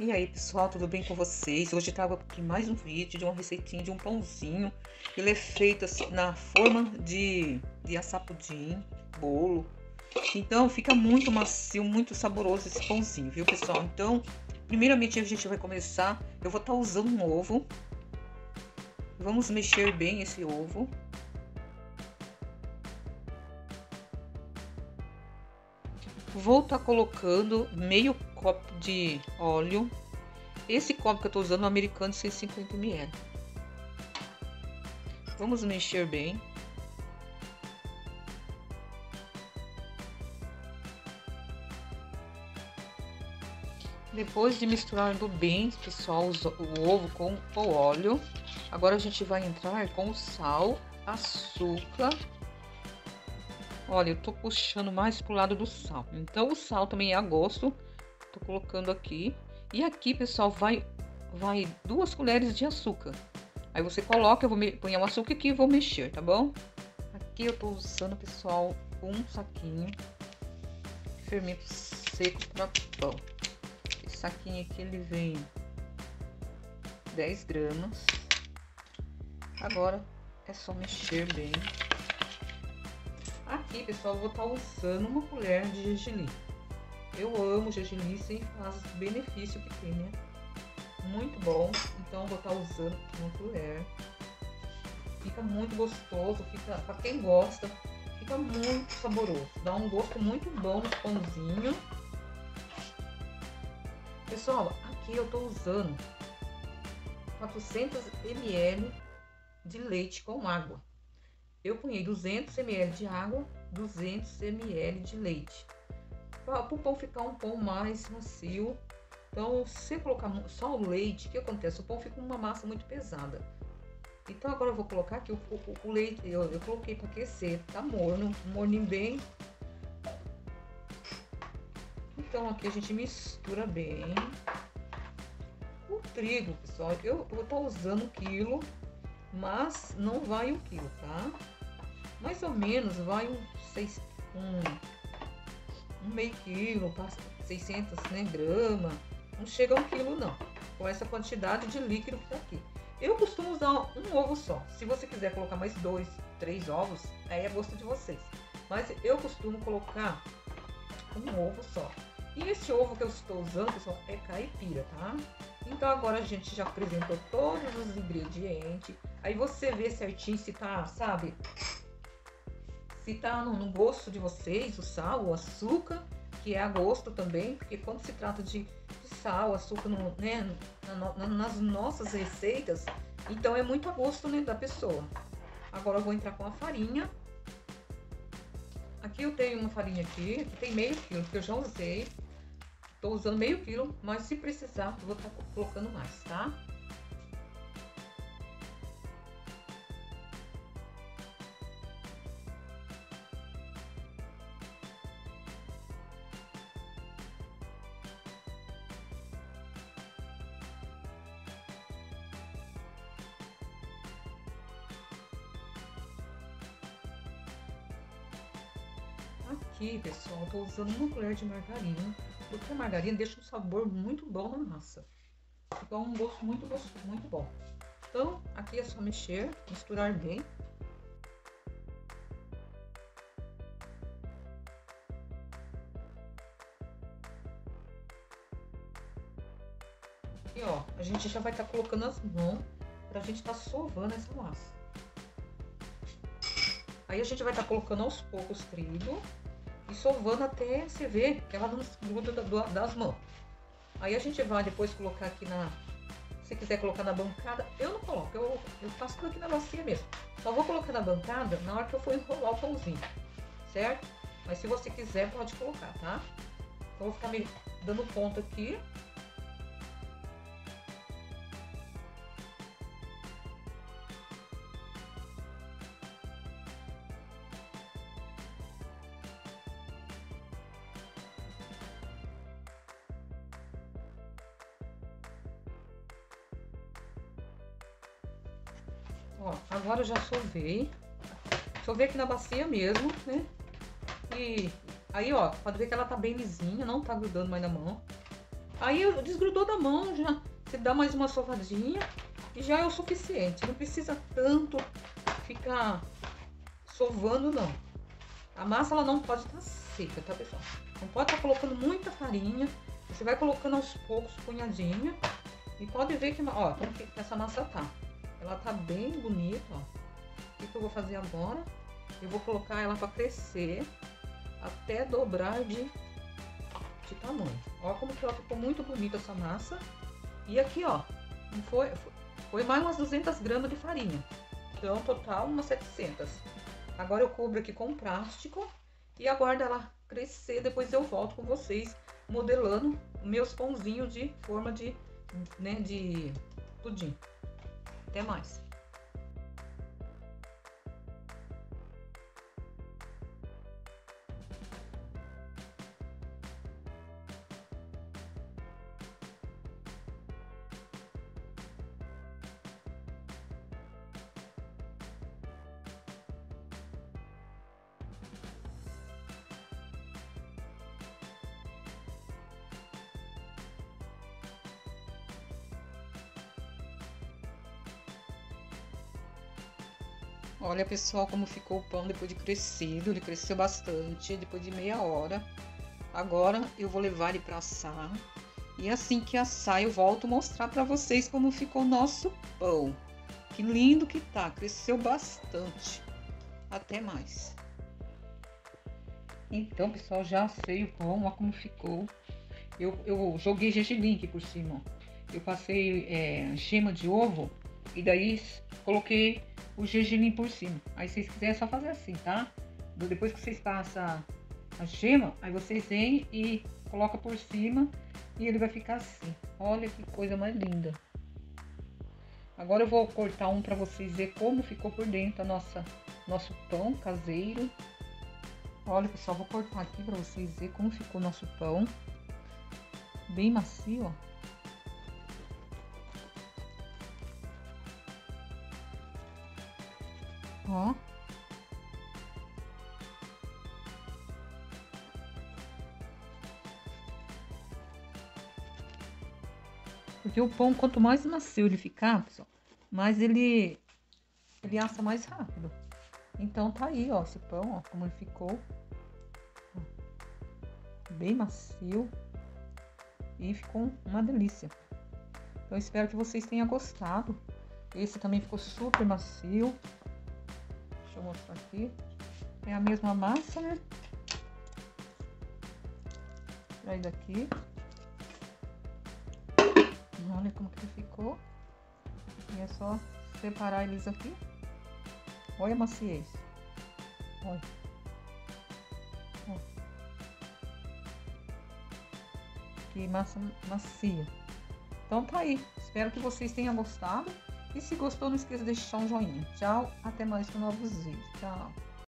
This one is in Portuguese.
E aí pessoal, tudo bem com vocês? Hoje trago aqui mais um vídeo de uma receitinha de um pãozinho. Ele é feito assim, na forma de, de bolo. Então fica muito macio, muito saboroso esse pãozinho, viu pessoal? Então, primeiramente a gente vai começar, eu vou estar tá usando um ovo. Vamos mexer bem esse ovo. Vou estar tá colocando meio copo de óleo. Esse copo que eu estou usando é um americano de 150 ml. Vamos mexer bem. Depois de misturando bem, pessoal, o ovo com o óleo, agora a gente vai entrar com o sal, açúcar Olha, eu tô puxando mais pro lado do sal. Então, o sal também é a gosto. Tô colocando aqui. E aqui, pessoal, vai, vai duas colheres de açúcar. Aí você coloca, eu vou pôr o açúcar aqui e vou mexer, tá bom? Aqui eu tô usando, pessoal, um saquinho de fermento seco para pão. Esse saquinho aqui, ele vem 10 gramas. Agora é só mexer bem. Aqui, pessoal, eu vou estar usando uma colher de gergelim. Eu amo gergelim sem as benefícios que tem, né? Muito bom. Então, vou estar usando uma colher. Fica muito gostoso, fica para quem gosta, fica muito saboroso. Dá um gosto muito bom no pãozinho. Pessoal, aqui eu tô usando 400 ml de leite com água. Eu punhei 200 ml de água, 200 ml de leite. Para o pão ficar um pão mais macio. Então, se colocar só o leite, o que acontece? O pão fica uma massa muito pesada. Então, agora eu vou colocar aqui o, o, o leite. Eu, eu coloquei para aquecer, tá morno, morninho bem. Então, aqui a gente mistura bem. O trigo, pessoal, eu, eu tô usando quilo, mas não vai o quilo, tá? Mais ou menos vai um, seis, um, um meio quilo, 600 né, gramas, não chega a um quilo não, com essa quantidade de líquido que tá aqui. Eu costumo usar um ovo só, se você quiser colocar mais dois, três ovos, aí é gosto de vocês. Mas eu costumo colocar um ovo só. E esse ovo que eu estou usando, pessoal, é caipira, tá? Então agora a gente já apresentou todos os ingredientes. Aí você vê certinho se tá, sabe, se tá no, no, gosto de vocês, o sal, o açúcar, que é a gosto também, porque quando se trata de, de sal, açúcar no, né, na, na, nas nossas receitas, então é muito a gosto né, da pessoa. Agora eu vou entrar com a farinha. Aqui eu tenho uma farinha aqui, que tem meio quilo, que eu já usei. Tô usando meio quilo, mas se precisar, vou estar tá colocando mais, tá? Aqui, pessoal, tô usando uma colher de margarina, porque a margarina deixa um sabor muito bom na massa. Fica um gosto muito gostoso, muito bom. Então, aqui é só mexer, misturar bem. E ó, a gente já vai estar tá colocando as mãos pra gente estar tá sovando essa massa. Aí a gente vai estar tá colocando aos poucos trigo e sovando até você ver que ela não gruda das mãos. Aí a gente vai depois colocar aqui na. Se quiser colocar na bancada, eu não coloco, eu, eu faço tudo aqui na bacia mesmo. Só vou colocar na bancada na hora que eu for enrolar o pãozinho, certo? Mas se você quiser, pode colocar, tá? Então, vou ficar me dando ponto aqui Ó, agora eu já sovei. Sovei aqui na bacia mesmo, né? E aí, ó, pode ver que ela tá bem lisinha, não tá grudando mais na mão. Aí desgrudou da mão, já você dá mais uma sovadinha e já é o suficiente. Não precisa tanto ficar sovando, não. A massa ela não pode estar seca, tá, pessoal? Não pode estar colocando muita farinha. Você vai colocando aos poucos, punhadinha. E pode ver que, ó, como que essa massa tá. Ela tá bem bonita, ó. O que, que eu vou fazer agora? Eu vou colocar ela para crescer até dobrar de, de tamanho. Ó como que ela ficou muito bonita essa massa. E aqui, ó, foi, foi mais umas 200 gramas de farinha. Então, total, umas 700. Agora eu cubro aqui com plástico e aguardo ela crescer. Depois eu volto com vocês modelando meus pãozinhos de forma de, né, de pudim. Até mais. Olha, pessoal, como ficou o pão depois de crescido. Ele cresceu bastante, depois de meia hora. Agora eu vou levar ele para assar. E assim que assar, eu volto mostrar para vocês como ficou o nosso pão. Que lindo que tá, cresceu bastante. Até mais. Então, pessoal, já assei o pão, olha como ficou. Eu, eu joguei gergelim aqui por cima. Eu passei é, gema de ovo e daí coloquei o gergelim por cima. Aí, se vocês quiserem, é só fazer assim, tá? Depois que vocês passam a gema, aí vocês vêm e coloca por cima e ele vai ficar assim. Olha que coisa mais linda. Agora eu vou cortar um para vocês ver como ficou por dentro a nossa nosso pão caseiro. Olha, pessoal, vou cortar aqui para vocês verem como ficou nosso pão. Bem macio, ó. Ó. Porque o pão, quanto mais macio ele ficar, pessoal, mais ele, ele assa mais rápido. Então tá aí, ó, esse pão, ó, como ele ficou. Bem macio. E ficou uma delícia. Então espero que vocês tenham gostado. Esse também ficou super macio. Deixa eu mostrar aqui. É a mesma massa, né? Aí daqui. Olha como que ficou. E é só separar eles aqui. Olha a maciez. Olha. Olha. Que massa macia. Então tá aí. Espero que vocês tenham gostado. E se gostou, não esqueça de deixar um joinha. Tchau, até mais com novos vídeos. Tchau.